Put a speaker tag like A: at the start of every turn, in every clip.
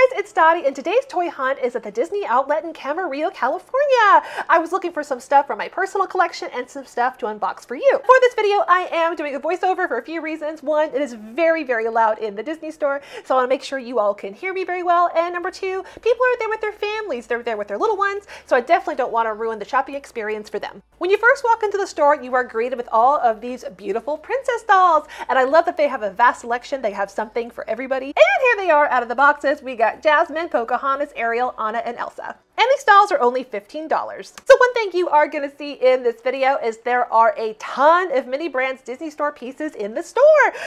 A: guys, it's Dottie, and today's toy hunt is at the Disney Outlet in Camarillo, California. I was looking for some stuff from my personal collection and some stuff to unbox for you. For this video, I am doing a voiceover for a few reasons. One, it is very, very loud in the Disney store, so I want to make sure you all can hear me very well. And number two, people are there with their families, they're there with their little ones, so I definitely don't want to ruin the shopping experience for them. When you first walk into the store, you are greeted with all of these beautiful princess dolls, and I love that they have a vast selection. They have something for everybody. And here they are out of the boxes. We got Jasmine, Pocahontas, Ariel, Anna, and Elsa. And these dolls are only $15. So one thing you are going to see in this video is there are a ton of mini brands Disney Store pieces in the store.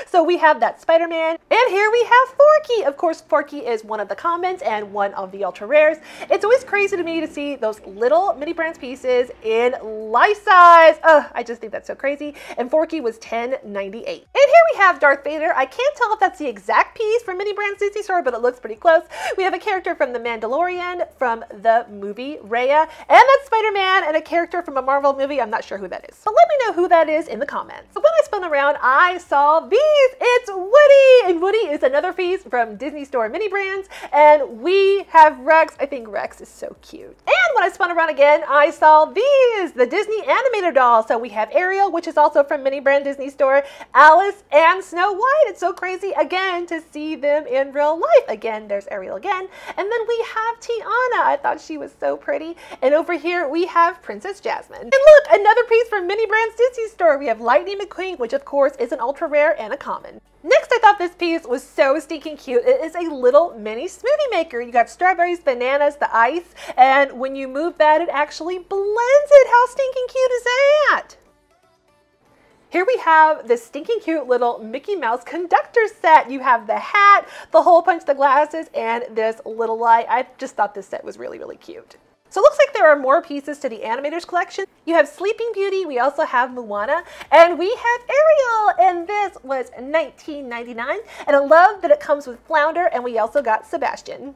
A: So we have that Spider-Man, and here we have Forky. Of course, Forky is one of the commons and one of the ultra rares. It's always crazy to me to see those little mini brands pieces in life size. Ugh, I just think that's so crazy. And Forky was $10.98. And here we have Darth Vader. I can't tell if that's the exact piece from Mini Brands Disney Store, but it looks pretty close. We have a character from The Mandalorian, from the movie, Raya, and that's Spider-Man, and a character from a Marvel movie. I'm not sure who that is. But let me know who that is in the comments. So when I spun around, I saw these. It's Woody! And Woody is another piece from Disney Store Mini Brands, and we have Rex. I think Rex is so cute. And when I spun around again, I saw these, the Disney animator dolls. So we have Ariel, which is also from Mini Brand Disney Store, Alice, and Snow White. It's so crazy, again, to see them in real life. Again, there's Ariel again. And then we have Tiana. I thought she was so pretty. And over here we have Princess Jasmine. And look, another piece from Mini Brands Disney Store. We have Lightning McQueen, which of course is an ultra rare and a common. Next, I thought this piece was so stinking cute. It is a little mini smoothie maker. You got strawberries, bananas, the ice, and when you move that, it actually blends it. How stinking cute is that? Here we have this stinking cute little Mickey Mouse conductor set. You have the hat, the hole punch, the glasses, and this little light. I just thought this set was really, really cute. So it looks like there are more pieces to the Animators collection. You have Sleeping Beauty, we also have Moana, and we have Ariel, and this was $19.99. And I love that it comes with Flounder, and we also got Sebastian.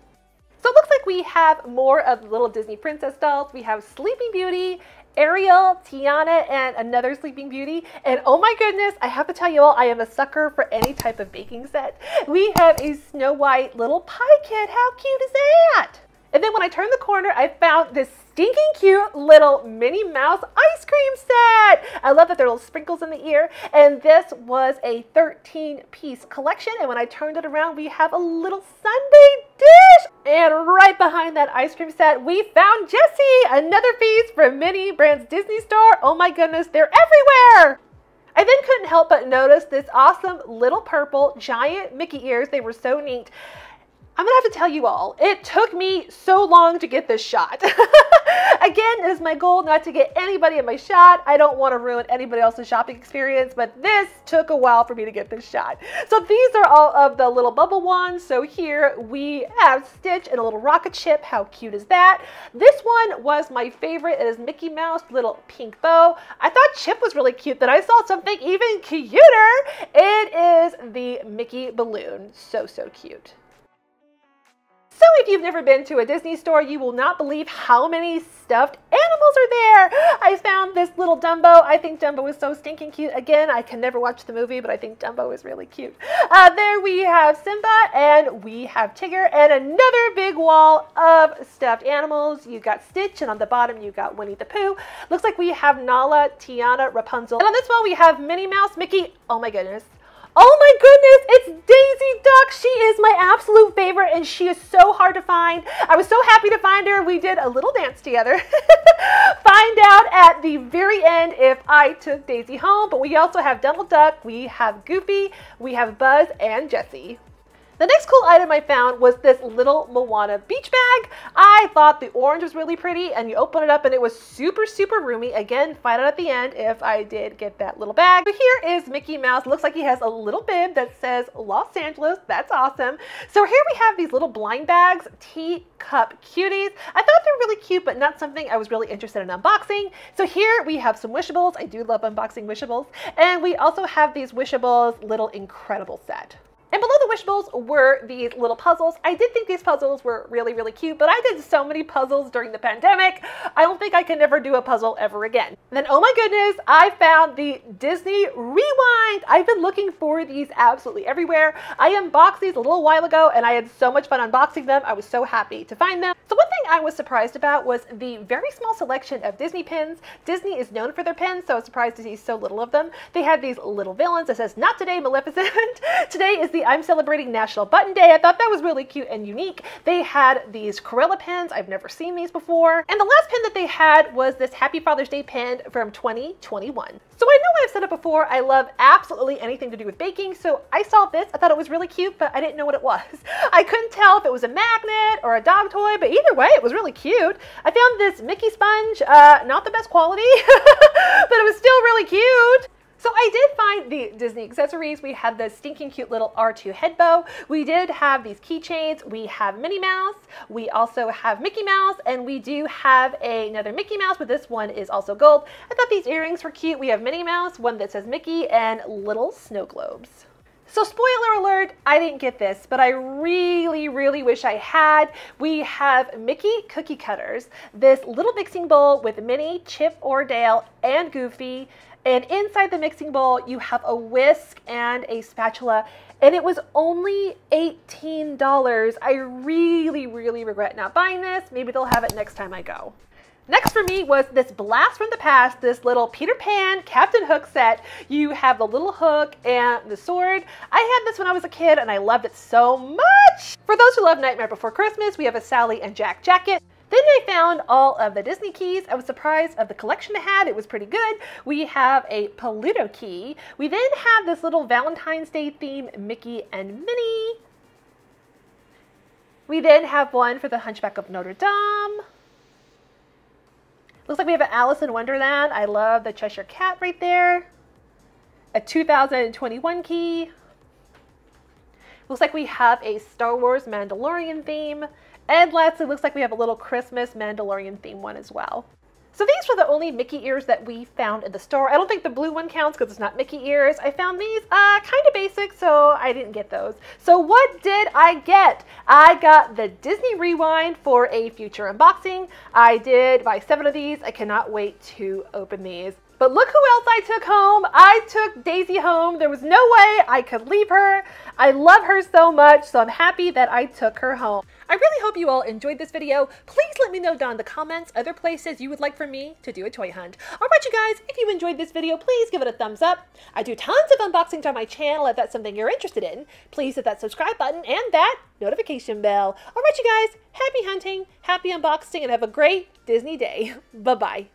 A: So it looks like we have more of the little Disney princess dolls. We have Sleeping Beauty, Ariel, Tiana, and another Sleeping Beauty. And oh my goodness, I have to tell you all, I am a sucker for any type of baking set. We have a Snow White little pie kit. How cute is that? And then when I turned the corner, I found this stinking cute little Minnie Mouse ice cream set. I love that there are little sprinkles in the ear. And this was a 13 piece collection. And when I turned it around, we have a little sundae dish. And right behind that ice cream set, we found Jessie, another piece from Mini Brands Disney Store. Oh my goodness, they're everywhere. I then couldn't help but notice this awesome little purple giant Mickey ears. They were so neat. I'm gonna have to tell you all, it took me so long to get this shot. Again, it is my goal not to get anybody in my shot. I don't want to ruin anybody else's shopping experience, but this took a while for me to get this shot. So these are all of the little bubble ones. So here we have Stitch and a little rocket ship. How cute is that? This one was my favorite. It is Mickey Mouse, little pink bow. I thought Chip was really cute, then I saw something even cuter. It is the Mickey balloon. So, so cute. So if you've never been to a Disney store, you will not believe how many stuffed animals are there. I found this little Dumbo. I think Dumbo is so stinking cute. Again, I can never watch the movie, but I think Dumbo is really cute. Uh, there we have Simba and we have Tigger and another big wall of stuffed animals. You got Stitch and on the bottom you got Winnie the Pooh. Looks like we have Nala, Tiana, Rapunzel. And on this wall we have Minnie Mouse, Mickey. Oh my goodness. Oh my goodness, it's Daisy Duck. She is my absolute favorite and she is so hard to find. I was so happy to find her. We did a little dance together. find out at the very end if I took Daisy home, but we also have Donald Duck, we have Goofy, we have Buzz and Jessie. The next cool item I found was this little Moana beach bag. I thought the orange was really pretty and you open it up and it was super, super roomy. Again, find out at the end if I did get that little bag. But here is Mickey Mouse. Looks like he has a little bib that says Los Angeles. That's awesome. So here we have these little blind bags, teacup cuties. I thought they're really cute, but not something I was really interested in unboxing. So here we have some Wishables. I do love unboxing Wishables. And we also have these Wishables little incredible set. And the Wishables were these little puzzles. I did think these puzzles were really, really cute, but I did so many puzzles during the pandemic. I don't think I can ever do a puzzle ever again. then, oh my goodness, I found the Disney Rewind. I've been looking for these absolutely everywhere. I unboxed these a little while ago and I had so much fun unboxing them. I was so happy to find them. So one thing I was surprised about was the very small selection of Disney pins. Disney is known for their pins, so I was surprised to see so little of them. They had these little villains that says, not today, Maleficent. today is the the I'm celebrating National Button Day. I thought that was really cute and unique. They had these Cruella pins. I've never seen these before. And the last pin that they had was this Happy Father's Day pin from 2021. So I know I've said it before, I love absolutely anything to do with baking, so I saw this, I thought it was really cute, but I didn't know what it was. I couldn't tell if it was a magnet or a dog toy, but either way, it was really cute. I found this Mickey sponge, uh, not the best quality, but it was still really cute. So I did find the Disney accessories. We have the stinking cute little R2 head bow. We did have these keychains. We have Minnie Mouse. We also have Mickey Mouse, and we do have a, another Mickey Mouse, but this one is also gold. I thought these earrings were cute. We have Minnie Mouse, one that says Mickey, and little snow globes. So spoiler alert, I didn't get this, but I really, really wish I had. We have Mickey cookie cutters, this little mixing bowl with Minnie, Chip or Dale, and Goofy, and inside the mixing bowl, you have a whisk and a spatula. And it was only $18. I really, really regret not buying this. Maybe they'll have it next time I go. Next for me was this Blast from the Past, this little Peter Pan Captain Hook set. You have the little hook and the sword. I had this when I was a kid and I loved it so much. For those who love Nightmare Before Christmas, we have a Sally and Jack jacket. Then I found all of the Disney keys. I was surprised of the collection I had. It was pretty good. We have a Pluto key. We then have this little Valentine's Day theme Mickey and Minnie. We then have one for the Hunchback of Notre Dame. Looks like we have an Alice in Wonderland. I love the Cheshire Cat right there. A 2021 key. Looks like we have a Star Wars Mandalorian theme. And lastly, looks like we have a little Christmas Mandalorian theme one as well. So these were the only Mickey ears that we found in the store. I don't think the blue one counts because it's not Mickey ears. I found these uh, kind of basic, so I didn't get those. So what did I get? I got the Disney Rewind for a future unboxing. I did buy seven of these. I cannot wait to open these. But look who else I took home. I took Daisy home. There was no way I could leave her. I love her so much, so I'm happy that I took her home. I really hope you all enjoyed this video. Please let me know down in the comments other places you would like for me to do a toy hunt. Alright you guys, if you enjoyed this video, please give it a thumbs up. I do tons of unboxings on my channel if that's something you're interested in. Please hit that subscribe button and that notification bell. Alright you guys, happy hunting, happy unboxing, and have a great Disney day. Bye-bye.